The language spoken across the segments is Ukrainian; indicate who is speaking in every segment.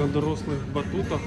Speaker 1: на дорослих батутах.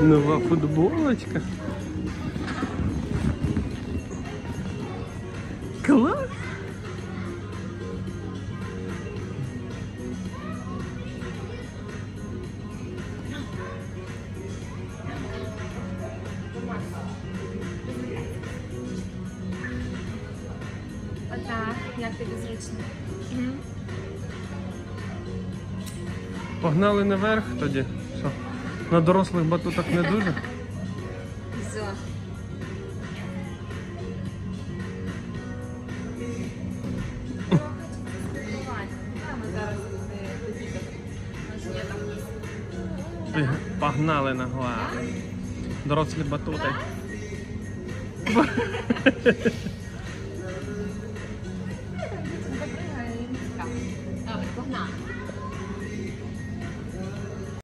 Speaker 1: новая футболочка. Класс!
Speaker 2: Отак, як тобі зручно. Угу.
Speaker 1: Погнали наверх тоді. Що? На дорослих батутах не дуже.
Speaker 2: Зо.
Speaker 1: Погнали на гуа. Дорослі батути. rồi mình cút nồi